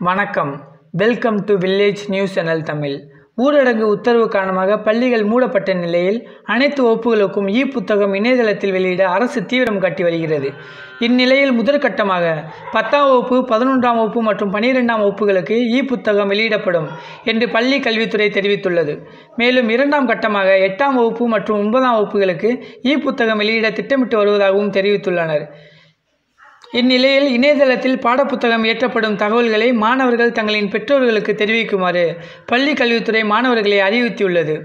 வணக்கம். Welcome to village news channel Tamil. ஊரடங்கு உத்தரவு காரணமாக பள்ளிகள் மூடப்பட்ட நிலையில் அனைத்து வகுப்புகளுக்கும் இ புத்தகம் இணையதளத்தில் வெளியிட அரசு தீவிரம் காட்டி வருகிறது. இந்நிலையில் முதற்கட்டமாக பத்தாம் வகுப்பு பதினொன்றாம் வகுப்பு மற்றும் பனிரெண்டாம் வகுப்புகளுக்கு இ புத்தகம் வெளியிடப்படும் என்று பள்ளி கல்வித்துறை தெரிவித்துள்ளது. மேலும் இரண்டாம் கட்டமாக எட்டாம் வகுப்பு மற்றும் ஒன்பதாம் வகுப்புகளுக்கு இ புத்தகம் வெளியிட திட்டமிட்டு வருவதாகவும் தெரிவித்துள்ளனர். இந்நிலையில் இணையதளத்தில் பாடப்புத்தகம் ஏற்றப்படும் தகவல்களை மாணவர்கள் தங்களின் பெற்றோர்களுக்கு தெரிவிக்குமாறு பள்ளி கல்வித்துறை மாணவர்களை அறிவுறுத்தியுள்ளது.